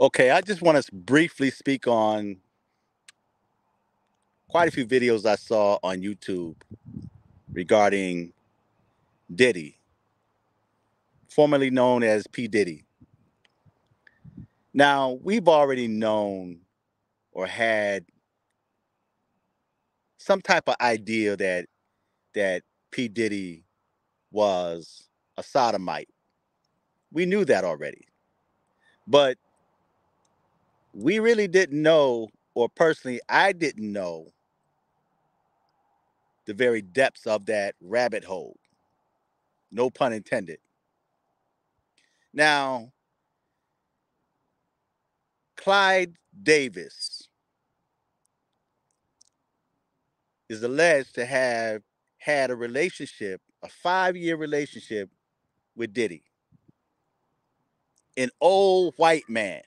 Okay, I just want to briefly speak on quite a few videos I saw on YouTube regarding Diddy, formerly known as P. Diddy. Now, we've already known or had some type of idea that that P. Diddy was a sodomite. We knew that already. But we really didn't know, or personally, I didn't know the very depths of that rabbit hole. No pun intended. Now, Clive Davis is alleged to have had a relationship, a five year relationship with Diddy, an old white man.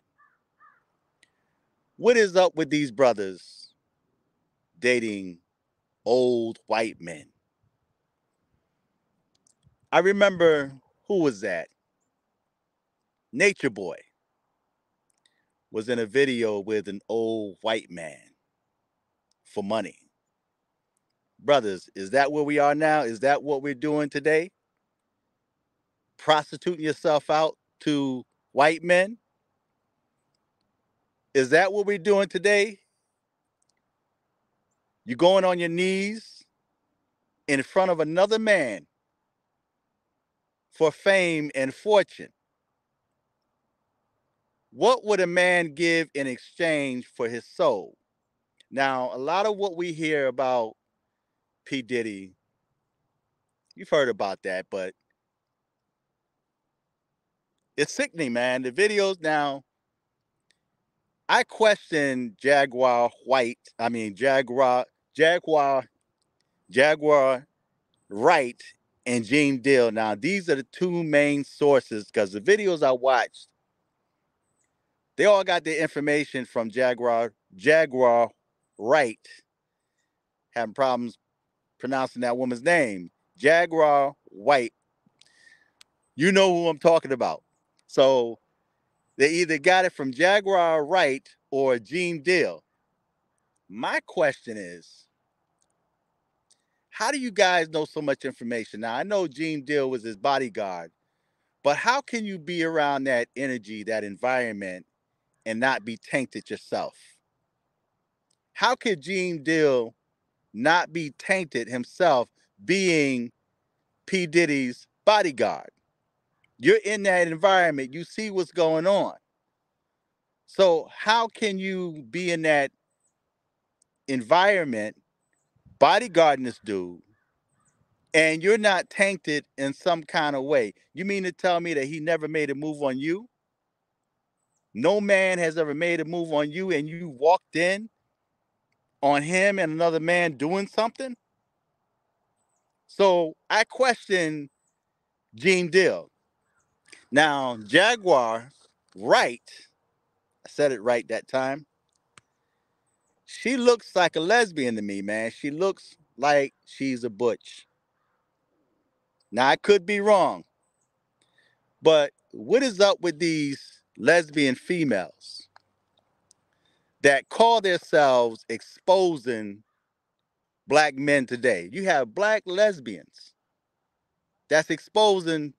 What is up with these brothers dating old white men? I remember who was that? Nature Boy was in a video with an old white man for money. Brothers, is that where we are now? Is that what we're doing today? Prostituting yourself out to white men? Is that what we're doing today? You're going on your knees in front of another man for fame and fortune. What would a man give in exchange for his soul? Now, a lot of what we hear about P. Diddy, you've heard about that, but it's sickening, man. The videos now, I question Jaguar White. I mean Jaguar, Jaguar, Jaguar Wright, and Gene Deal. Now these are the two main sources because the videos I watched, they all got their information from Jaguar Jaguar Wright. Having problems pronouncing that woman's name, Jaguar White. You know who I'm talking about. So they either got it from Jaguar Wright or Gene Deal. My question is, how do you guys know so much information? Now I know Gene Deal was his bodyguard, but how can you be around that energy, that environment, and not be tainted yourself? How could Gene Deal not be tainted himself being P. Diddy's bodyguard? You're in that environment, you see what's going on. So, how can you be in that environment, bodyguarding this dude, and you're not tainted in some kind of way? You mean to tell me that he never made a move on you? No man has ever made a move on you, and you walked in on him and another man doing something? So I question Gene Deal. Now, Jaguar Wright, I said it right that time. She looks like a lesbian to me, man. She looks like she's a butch. Now, I could be wrong, but what is up with these lesbian females that call themselves exposing black men today? You have black lesbians that's exposing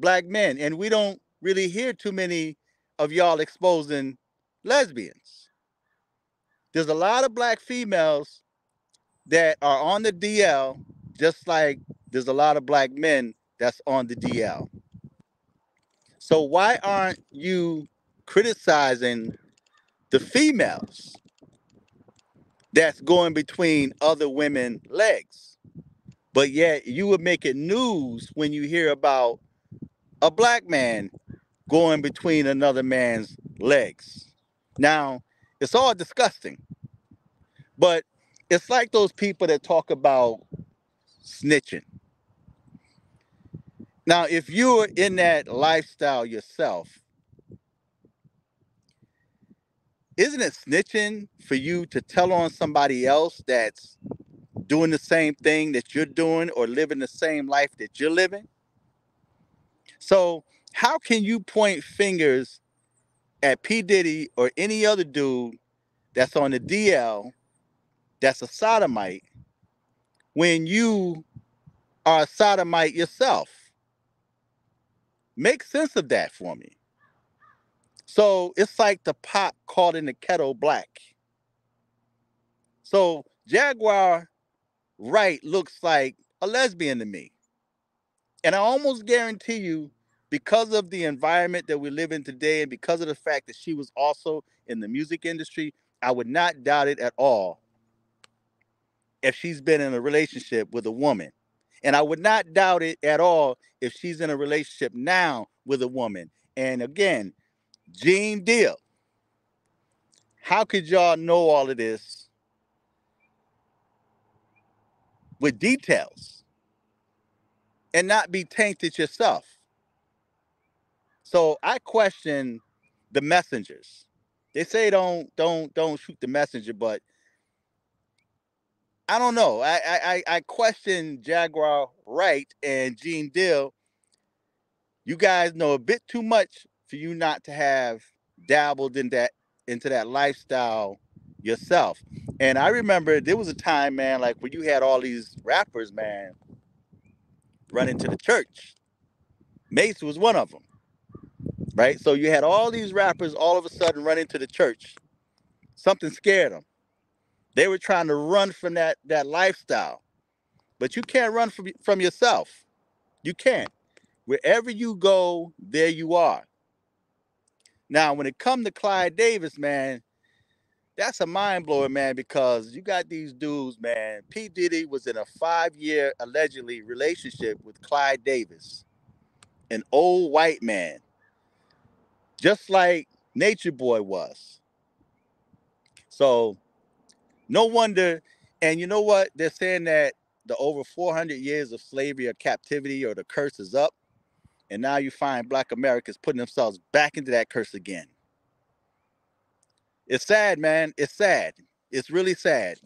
black men. And we don't really hear too many of y'all exposing lesbians. There's a lot of black females that are on the DL, just like there's a lot of black men that's on the DL. So why aren't you criticizing the females that's going between other women legs? But yet you would make it news when you hear about a black man going between another man's legs. Now, it's all disgusting, but it's like those people that talk about snitching. Now, if you're in that lifestyle yourself, isn't it snitching for you to tell on somebody else that's doing the same thing that you're doing or living the same life that you're living? So, how can you point fingers at P. Diddy or any other dude that's on the DL that's a sodomite when you are a sodomite yourself. Make sense of that for me. So it's like the pot caught in the kettle black. So Jaguar Wright looks like a lesbian to me. And I almost guarantee you, because of the environment that we live in today and because of the fact that she was also in the music industry, I would not doubt it at all if she's been in a relationship with a woman. And I would not doubt it at all if she's in a relationship now with a woman. And again, Gene Deal. How could y'all know all of this with details and not be tainted yourself? So I question the messengers. They say don't don't don't shoot the messenger, but I don't know. I I I question Jaguar Wright and Gene Deal. You guys know a bit too much for you not to have dabbled in that into that lifestyle yourself. And I remember there was a time, man, like when you had all these rappers, man, running to the church. Mase was one of them, right? So you had all these rappers all of a sudden running to the church. Something scared them. They were trying to run from that that lifestyle, but you can't run from from yourself. You can't. Wherever you go, there you are. Now, when it come to Clive Davis, man, that's a mind blower, man, because you got these dudes, man. P. Diddy was in a five-year allegedly relationship with Clive Davis, an old white man, just like Nature Boy was. So, no wonder. And you know what? They're saying that the over 400 years of slavery or captivity or the curse is up. And now you find black Americans putting themselves back into that curse again. It's sad, man. It's sad. It's really sad.